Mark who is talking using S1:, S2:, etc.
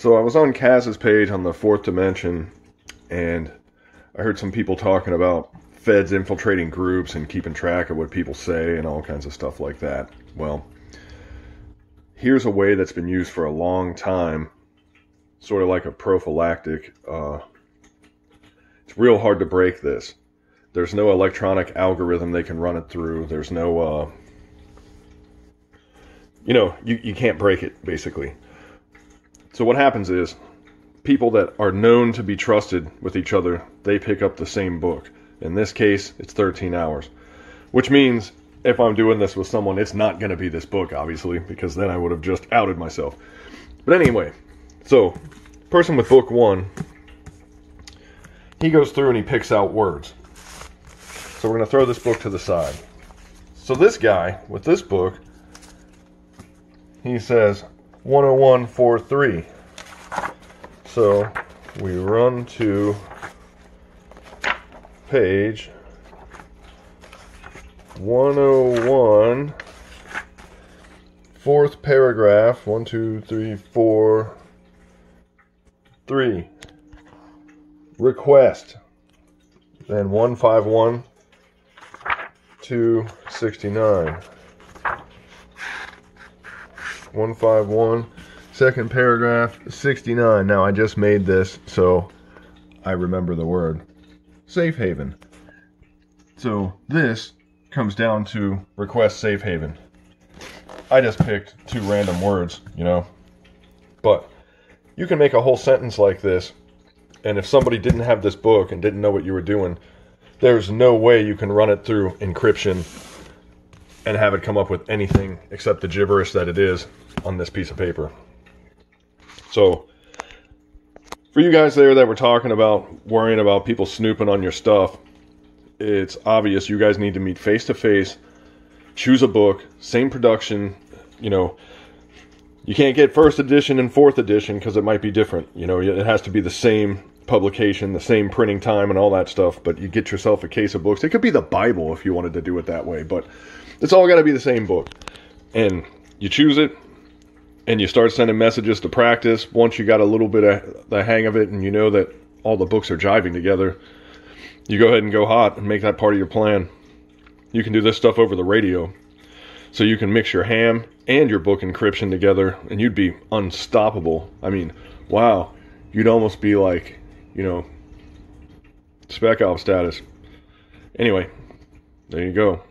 S1: So I was on Kaz's page on the fourth dimension, and I heard some people talking about feds infiltrating groups and keeping track of what people say and all kinds of stuff like that. Well, here's a way that's been used for a long time, sort of like a prophylactic. Uh, it's real hard to break this. There's no electronic algorithm they can run it through. There's no, uh, you know, you, you can't break it, basically. So what happens is people that are known to be trusted with each other, they pick up the same book. In this case, it's 13 hours, which means if I'm doing this with someone, it's not going to be this book, obviously, because then I would have just outed myself. But anyway, so person with book one, he goes through and he picks out words. So we're going to throw this book to the side. So this guy with this book, he says 10143. So we run to page 101, fourth paragraph, one, two, three, four, three. Request. Then 151, 269. 151, second paragraph, 69. Now I just made this so I remember the word. Safe haven. So this comes down to request safe haven. I just picked two random words, you know. But you can make a whole sentence like this, and if somebody didn't have this book and didn't know what you were doing, there's no way you can run it through encryption and have it come up with anything except the gibberish that it is on this piece of paper. So, for you guys there that were talking about worrying about people snooping on your stuff, it's obvious you guys need to meet face to face, choose a book, same production, you know. You can't get first edition and fourth edition because it might be different. You know, it has to be the same publication, the same printing time, and all that stuff. But you get yourself a case of books. It could be the Bible if you wanted to do it that way, but it's all got to be the same book. And you choose it, and you start sending messages to practice. Once you got a little bit of the hang of it, and you know that all the books are jiving together, you go ahead and go hot and make that part of your plan. You can do this stuff over the radio. So you can mix your ham and your book encryption together and you'd be unstoppable. I mean, wow. You'd almost be like, you know, spec ops status. Anyway, there you go.